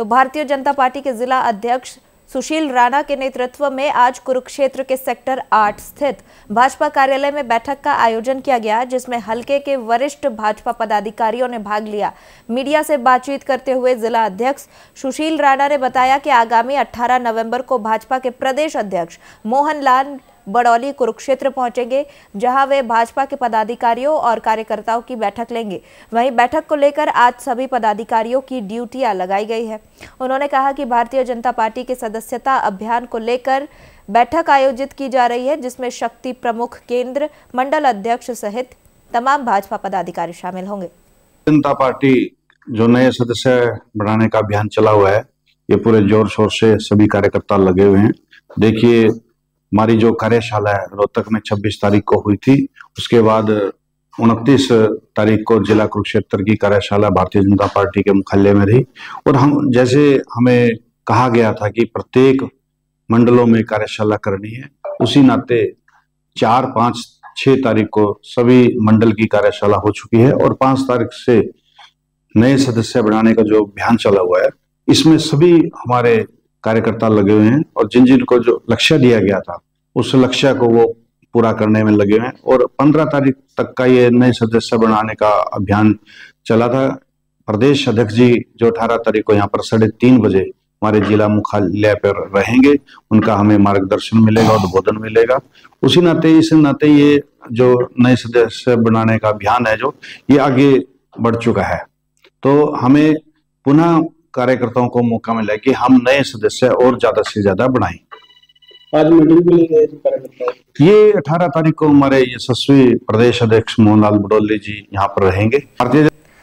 तो भारतीय जनता पार्टी के जिला अध्यक्ष सुशील राणा के नेतृत्व में आज कुरुक्षेत्र के सेक्टर आठ स्थित भाजपा कार्यालय में बैठक का आयोजन किया गया, जिसमें हल्के के वरिष्ठ भाजपा पदाधिकारियों ने भाग लिया। मीडिया से बातचीत करते हुए जिला अध्यक्ष सुशील राणा ने बताया कि आगामी 18 नवंबर को भाजपा के प्रदेश अध्यक्ष मोहन लाल बड़ौली कुरुक्षेत्र पहुँचेंगे, जहाँ वे भाजपा के पदाधिकारियों और कार्यकर्ताओं की बैठक लेंगे। वहीं बैठक को लेकर आज सभी पदाधिकारियों की ड्यूटियाँ लगाई गई है। उन्होंने कहा कि भारतीय जनता पार्टी के सदस्यता अभियान को लेकर बैठक आयोजित की जा रही है, जिसमें शक्ति प्रमुख केंद्र, मंडल अध्यक्ष सहित तमाम भाजपा पदाधिकारी शामिल होंगे। जनता पार्टी जो नए सदस्य बनाने का अभियान चला हुआ है, ये पूरे ज़ोर शोर से सभी कार्यकर्ता लगे हुए हैं। देखिए हमारी जो कार्यशाला है, रोहतक में 26 तारीख को हुई थी। उसके बाद, उनतीस तारीख को जिला कुरुक्षेत्र की कार्यशाला भारतीय जनता पार्टी के मुख्यालय में रही। और हम, जैसे हमें कहा गया था कि प्रत्येक मंडलों में कार्यशाला करनी है, उसी नाते चार, पाँच, छह तारीख को सभी मंडल की कार्यशाला हो चुकी है और पाँच तारीख से नए सदस्य बनाने का जो अभियान चला हुआ है, इसमें सभी हमारे कार्यकर्ता लगे हुए हैं और जिन जिन को जो लक्ष्य दिया गया था, उस लक्ष्य को वो पूरा करने में लगे हुए हैं। और पंद्रह तारीख तक का ये नए सदस्य बनाने का अभियान चला था। प्रदेश अध्यक्ष जी जो अठारह तारीख को यहाँ पर साढ़े तीन बजे हमारे जिला मुख्यालय पर रहेंगे, उनका हमें मार्गदर्शन मिलेगा, उद्बोधन मिलेगा। उसी नाते, इस नाते ये जो नए सदस्य बनाने का अभियान है जो, ये आगे बढ़ चुका है। तो हमें पुनः कार्यकर्ताओं को मौका मिला कि हम नए सदस्य और ज़्यादा से ज़्यादा बनाए आज मीटिंग भी गए कार्यकर्ता। ये अठारह तारीख को हमारे यशस्वी प्रदेश अध्यक्ष मोहनलाल बडोली जी यहाँ पर रहेंगे। भारतीय